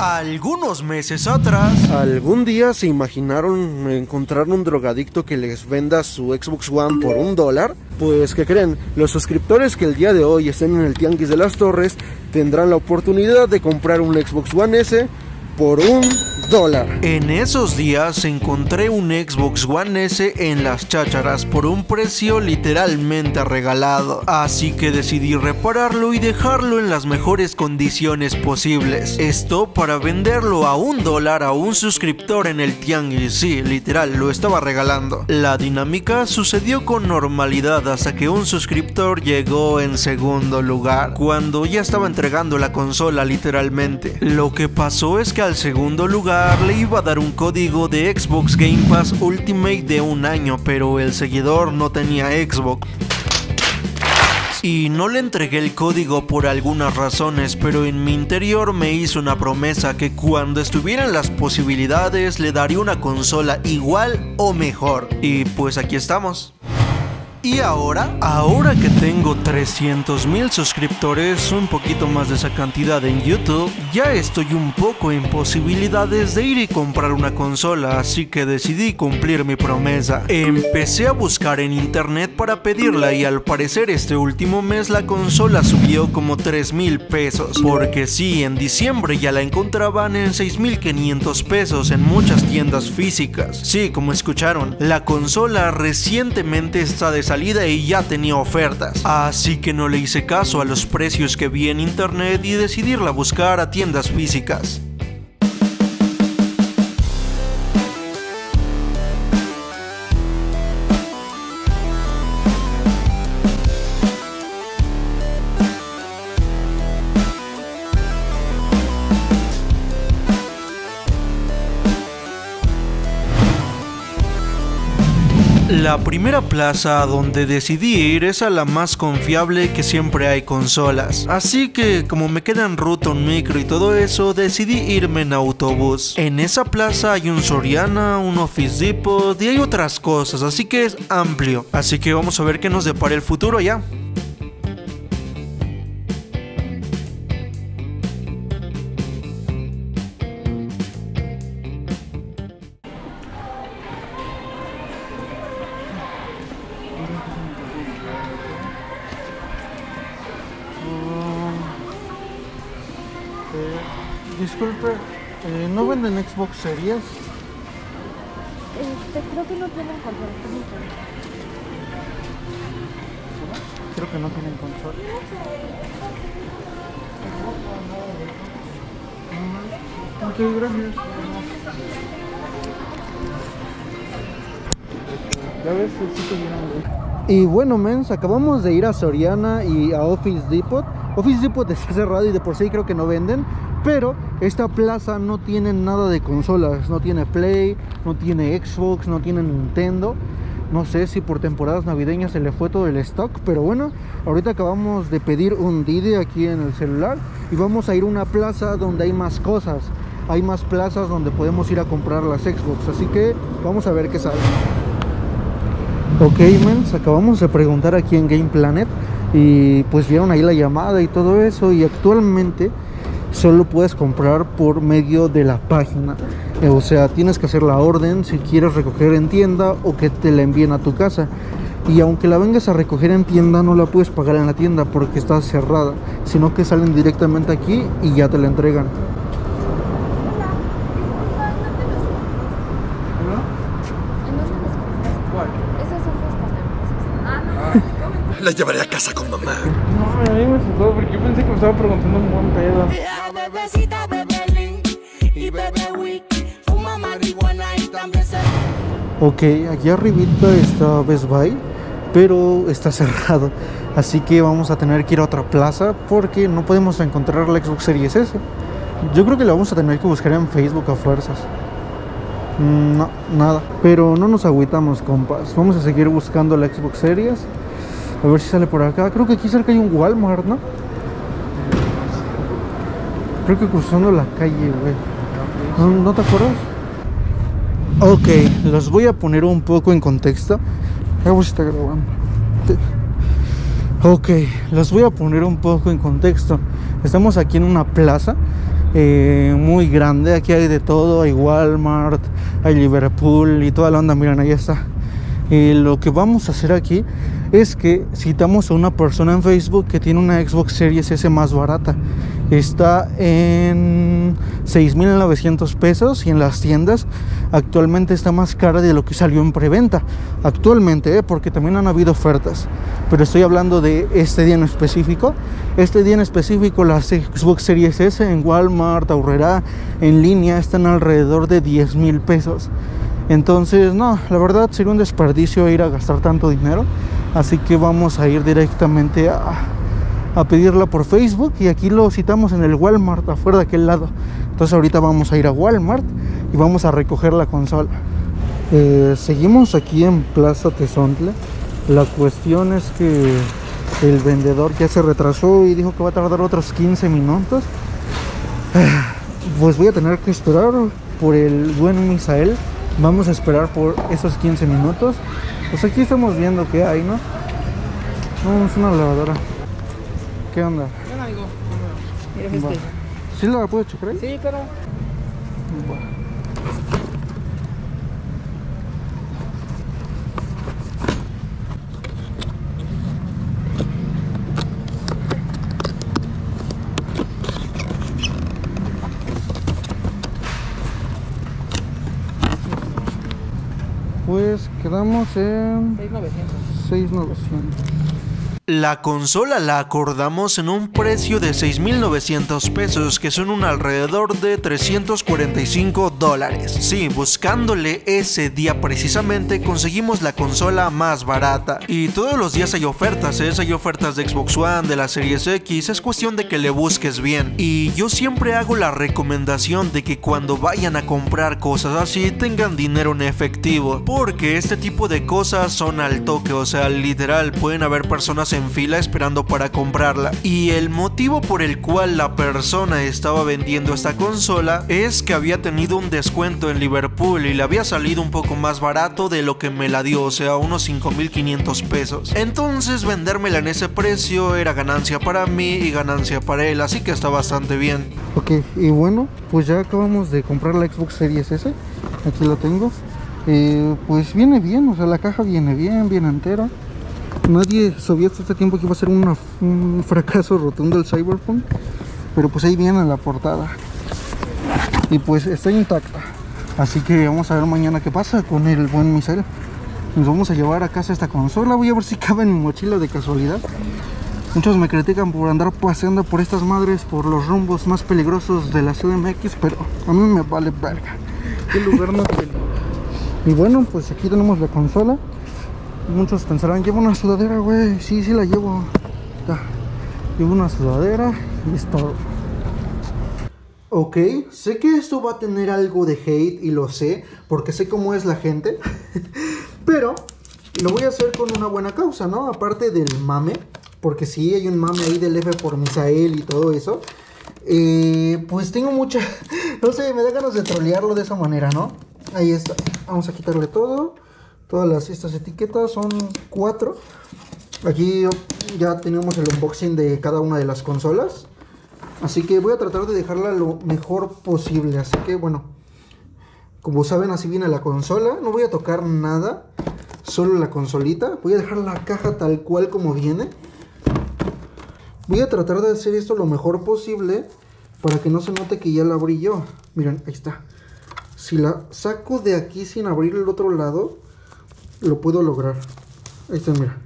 Algunos meses atrás, ¿Algún día se imaginaron encontrar un drogadicto que les venda su Xbox One por un dólar? Pues, ¿qué creen? Los suscriptores que el día de hoy estén en el Tianguis de las Torres tendrán la oportunidad de comprar un Xbox One S por un dólar. en esos días encontré un Xbox One S en las chácharas por un precio literalmente regalado. Así que decidí repararlo y dejarlo en las mejores condiciones posibles. Esto para venderlo a un dólar a un suscriptor en el tianguis. Sí, literal, lo estaba regalando. La dinámica sucedió con normalidad hasta que un suscriptor llegó en segundo lugar. Cuando ya estaba entregando la consola literalmente. Lo que pasó es que al segundo lugar le iba a dar un código de Xbox Game Pass Ultimate de un año, pero el seguidor no tenía Xbox. Y no le entregué el código por algunas razones, pero en mi interior me hizo una promesa que cuando estuvieran las posibilidades le daría una consola igual o mejor. Y pues aquí estamos. Y ahora, ahora que tengo 300 mil suscriptores, un poquito más de esa cantidad en YouTube, ya estoy un poco en posibilidades de ir y comprar una consola, así que decidí cumplir mi promesa. Empecé a buscar en internet para pedirla y al parecer este último mes la consola subió como 3 mil pesos, porque sí, en diciembre ya la encontraban en 6.500 pesos en muchas tiendas físicas. Sí, como escucharon, la consola recientemente está de salida y ya tenía ofertas. Así que no le hice caso a los precios que vi en internet y decidí irla a buscar a tiendas físicas. La primera plaza donde decidí ir es a la más confiable que siempre hay consolas. Así que como me queda en ruta un micro y todo eso, decidí irme en autobús. En esa plaza hay un Soriana, un Office Depot y hay otras cosas, así que es amplio. Así que vamos a ver qué nos depara el futuro ya. Disculpe, ¿no venden Xbox Series? Este, creo que no tienen control. Creo que no tienen consola. Ok, gracias. Ya ves, el sitio Y bueno, mens, acabamos de ir a Soriana y a Office Depot. Office Depot está cerrado y de por sí creo que no venden. Pero esta plaza no tiene nada de consolas. No tiene Play, no tiene Xbox, no tiene Nintendo. No sé si por temporadas navideñas se le fue todo el stock, pero bueno, ahorita acabamos de pedir un Didi aquí en el celular y vamos a ir a una plaza donde hay más cosas. Hay más plazas donde podemos ir a comprar las Xbox, así que vamos a ver qué sale. Ok, mens, acabamos de preguntar aquí en Game Planet y pues vieron ahí la llamada y todo eso y actualmente solo puedes comprar por medio de la página. Eh, O sea, tienes que hacer la orden si quieres recoger en tienda o que te la envíen a tu casa. Y aunque la vengas a recoger en tienda, no la puedes pagar en la tienda porque está cerrada, sino que salen directamente aquí y ya te la entregan. ¿En dónde los compraste? Esas son las empresas. Ah, no. La llevaré a casa con mamá. No, a mí me asustó porque yo pensé que me estaba preguntando un buen pedo. La bebecita bebe lean y wiki, fuma marihuana y también se Ok, aquí arribita está Best Buy, pero está cerrado. Así que vamos a tener que ir a otra plaza porque no podemos encontrar la Xbox Series S. Yo creo que la vamos a tener que buscar en Facebook a fuerzas. Mm, No, nada. Pero no nos agüitamos, compas. Vamos a seguir buscando la Xbox Series. A ver si sale por acá. Creo que aquí cerca hay un Walmart, ¿no? Creo que cruzando la calle, güey. ¿No, te acuerdas? Ok, los voy a poner un poco en contexto. A ver si está grabando. Ok, los voy a poner un poco en contexto. Estamos aquí en una plaza eh, muy grande. Aquí hay de todo, hay Walmart, hay Liverpool y toda la onda. Miren, ahí está. Y lo que vamos a hacer aquí es que citamos a una persona en Facebook que tiene una Xbox Series S más barata. Está en 6.900 pesos y en las tiendas actualmente está más cara de lo que salió en preventa. Actualmente, ¿eh? porque también han habido ofertas. Pero estoy hablando de este día en específico. Este día en específico las Xbox Series S en Walmart, Aurrera, en línea están alrededor de 10 mil pesos. Entonces, no, la verdad sería un desperdicio ir a gastar tanto dinero. Así que vamos a ir directamente a, a pedirla por Facebook y aquí lo citamos en el Walmart afuera de aquel lado. Entonces ahorita vamos a ir a Walmart y vamos a recoger la consola. Eh, seguimos aquí en Plaza Tezontle. La cuestión es que el vendedor ya se retrasó y dijo que va a tardar otros 15 minutos. Pues voy a tener que esperar por el buen Misael. Vamos a esperar por esos 15 minutos. Pues aquí estamos viendo qué hay, ¿no? No, es una lavadora. ¿Qué onda? Va. ¿Sí la puedo checar ahí? Sí, pero. Pues quedamos en 6900. 6900. La consola la acordamos en un precio de 6.900 pesos, que son un alrededor de 345 dólares. Sí, buscándole ese día precisamente conseguimos la consola más barata. Y todos los días hay ofertas, ¿eh? hay ofertas de Xbox One, de la Series X, es cuestión de que le busques bien. Y yo siempre hago la recomendación de que cuando vayan a comprar cosas así tengan dinero en efectivo, porque este tipo de cosas son al toque, o sea, literal, pueden haber personas en fila esperando para comprarla. Y el motivo por el cual la persona estaba vendiendo esta consola es que había tenido un descuento en Liverpool y le había salido un poco más barato de lo que me la dio, o sea, unos 5500 pesos. Entonces vendérmela en ese precio era ganancia para mí y ganancia para él, así que está bastante bien. Ok, y bueno, pues ya acabamos de comprar la Xbox Series S. Aquí la tengo. Eh, pues viene bien, o sea, la caja viene bien, bien entera. Nadie sabía hasta este tiempo que iba a ser una- un fracaso rotundo el Cyberpunk. Pero pues ahí viene la portada. Y pues está intacta. Así que vamos a ver mañana qué pasa con el buen Misael. Nos vamos a llevar a casa esta consola. Voy a ver si cabe en mi mochila de casualidad. Muchos me critican por andar paseando por estas madres por los rumbos más peligrosos de la CDMX, pero a mí me vale verga. Qué lugar más peligroso. Y bueno, pues aquí tenemos la consola. Muchos pensarán, llevo una sudadera, güey. Sí, sí la llevo. Llevo una sudadera y es todo. Ok, sé que esto va a tener algo de hate y lo sé, porque sé cómo es la gente. Pero lo voy a hacer con una buena causa, ¿no? Aparte del mame, porque sí hay un mame ahí del F por Misael y todo eso. Eh, pues tengo mucha. No sé, me da ganas de trolearlo de esa manera, ¿no? Ahí está. Vamos a quitarle todo. Todas las, estas etiquetas son cuatro. Aquí ya tenemos el unboxing de cada una de las consolas. Así que voy a tratar de dejarla lo mejor posible. Así que bueno, como saben, así viene la consola. No voy a tocar nada, solo la consolita. Voy a dejar la caja tal cual como viene. Voy a tratar de hacer esto lo mejor posible para que no se note que ya la abrí yo. Miren, ahí está. Si la saco de aquí sin abrir el otro lado, lo puedo lograr. Ahí está, mira.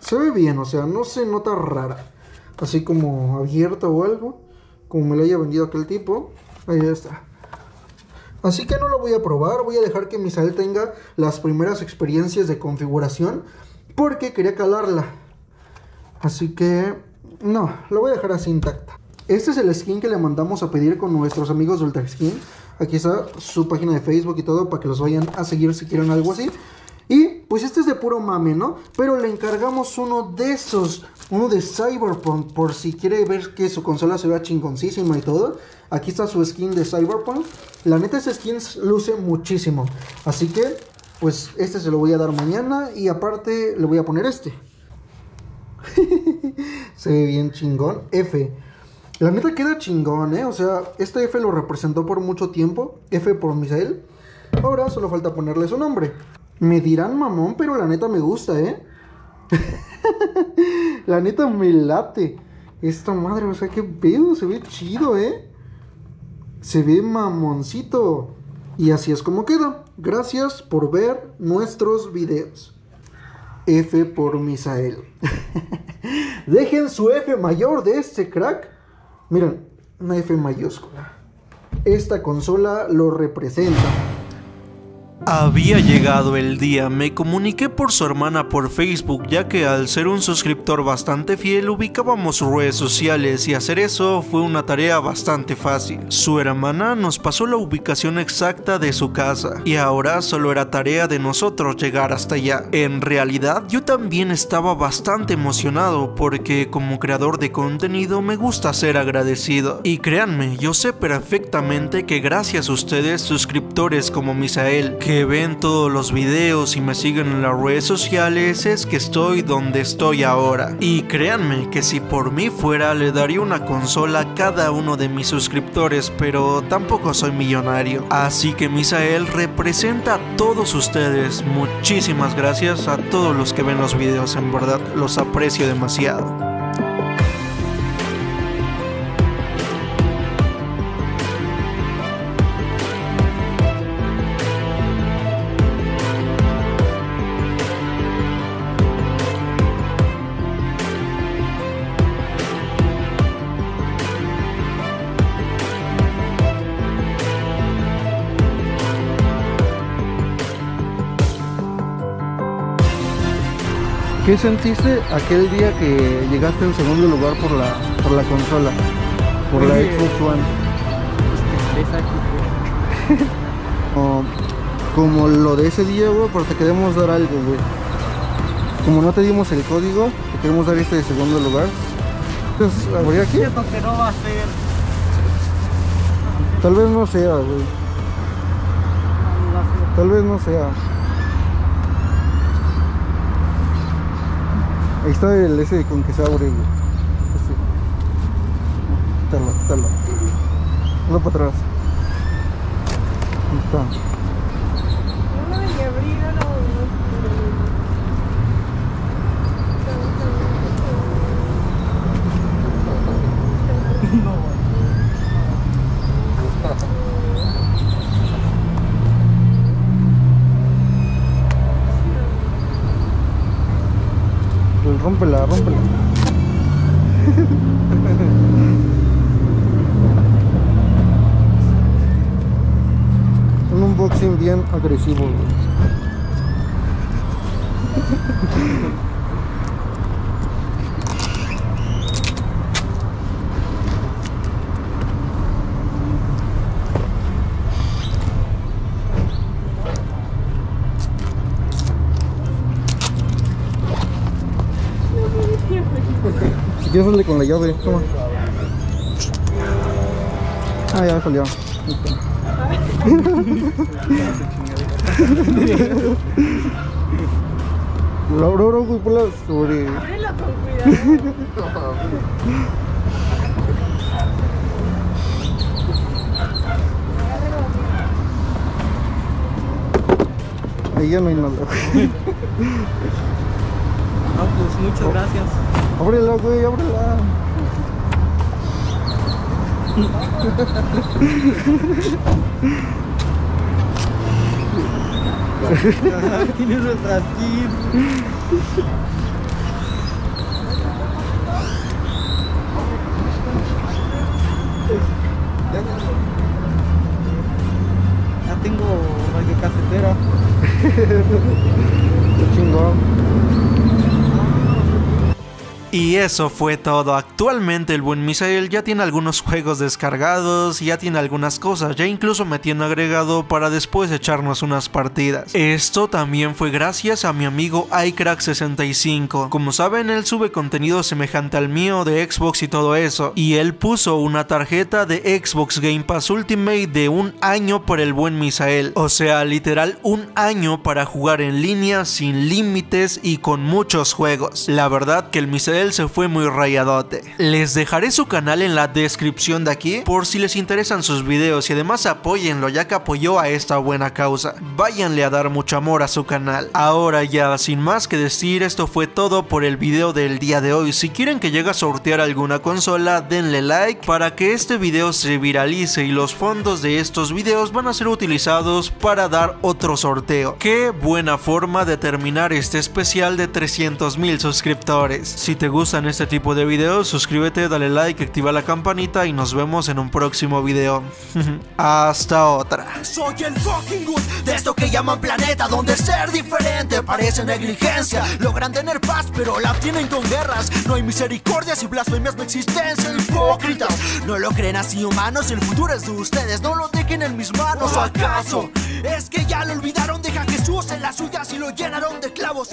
Se ve bien, o sea, no se nota rara. Así como abierta o algo. Como me la haya vendido aquel tipo. Ahí está. Así que no lo voy a probar. Voy a dejar que Misael tenga las primeras experiencias de configuración. Porque quería calarla. Así que no, lo voy a dejar así intacta. Este es el skin que le mandamos a pedir con nuestros amigos de Ultra Skin. Aquí está su página de Facebook y todo para que los vayan a seguir si quieren algo así. Pues este es de puro mame, ¿no? Pero le encargamos uno de esos, uno de Cyberpunk, por si quiere ver que su consola se vea chingoncísima y todo. Aquí está su skin de Cyberpunk. La neta ese skin luce muchísimo. Así que, pues este se lo voy a dar mañana y aparte le voy a poner este. se ve bien chingón. F. La neta queda chingón, ¿eh? O sea, este F lo representó por mucho tiempo. F por Misael. Ahora solo falta ponerle su nombre. Me dirán mamón, pero la neta me gusta, ¿eh? la neta me late. Esta madre, o sea, qué pedo, se ve chido, ¿eh? Se ve mamoncito. Y así es como queda. Gracias por ver nuestros videos. F por Misael. Dejen su F mayor de este crack. Miren, una F mayúscula. Esta consola lo representa. Había llegado el día, me comuniqué por su hermana por Facebook ya que al ser un suscriptor bastante fiel ubicábamos redes sociales y hacer eso fue una tarea bastante fácil. Su hermana nos pasó la ubicación exacta de su casa y ahora solo era tarea de nosotros llegar hasta allá. En realidad yo también estaba bastante emocionado porque como creador de contenido me gusta ser agradecido y créanme, yo sé perfectamente que gracias a ustedes suscriptores como Misael que ven todos los videos y me siguen en las redes sociales es que estoy donde estoy ahora. Y créanme que si por mí fuera le daría una consola a cada uno de mis suscriptores, pero tampoco soy millonario. Así que Misael representa a todos ustedes. Muchísimas gracias a todos los que ven los videos, en verdad los aprecio demasiado. ¿Qué sentiste aquel día que llegaste en segundo lugar por la, por la consola? Por la. Xbox One. Exacto. Como, como lo de ese día, güey, pero te queremos dar algo, güey. Como no te dimos el código, te queremos dar este de segundo lugar. Entonces, ¿abrir aquí? Siento que no va a ser. Tal vez no sea, güey. Tal vez no sea. Ahí está el ese con que se abre, güey. Ese. Quítalo, quítalo. Uno para atrás. Ahí está. No lo dejé abrir, no lo Pues rómpela, rómpela. Un unboxing bien agresivo, Si quieres darle con la llave, toma. Ah, ya salió. Ahí está. La aurora, güey, ponla sobre. Con cuidado. Ahí ya no hay nada. Muchas gracias. Ábrela, güey, ábrela. Tiene kits. Ya tengo radio casetera. Chingón. Y eso fue todo. Actualmente el buen Misael ya tiene algunos juegos descargados, ya tiene algunas cosas, ya incluso me tiene agregado para después echarnos unas partidas. Esto también fue gracias a mi amigo iCrack65. Como saben, él sube contenido semejante al mío de Xbox y todo eso. Y él puso una tarjeta de Xbox Game Pass Ultimate de un año por el buen Misael. O sea, literal un año para jugar en línea sin límites y con muchos juegos. La verdad que el Misael él se fue muy rayadote. Les dejaré su canal en la descripción de aquí por si les interesan sus videos y además apóyenlo ya que apoyó a esta buena causa. Váyanle a dar mucho amor a su canal. Ahora ya, sin más que decir, esto fue todo por el video del día de hoy. Si quieren que llegue a sortear alguna consola, denle like para que este video se viralice y los fondos de estos videos van a ser utilizados para dar otro sorteo. Qué buena forma de terminar este especial de 300 mil suscriptores. Si te gustan este tipo de videos, suscríbete, dale like, activa la campanita y nos vemos en un próximo video. Hasta otra. Soy el fucking good de esto que llaman planeta, donde ser diferente parece negligencia. Logran tener paz, pero la tienen con guerras. No hay misericordias y blasfemias mi existencia. Hipócritas, no lo creen así humanos. El futuro es de ustedes, no lo dejen en mis manos. ¿O acaso es que ya lo olvidaron? Deja Jesús en las suyas y lo llenaron de clavos.